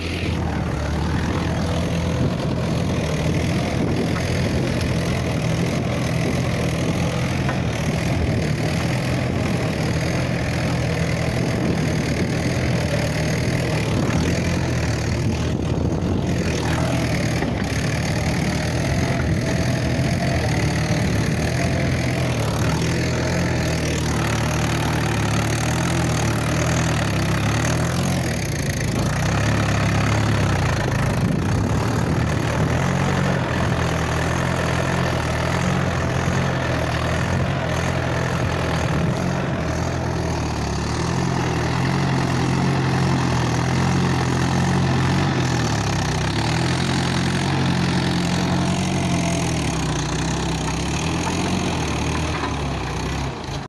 Yeah.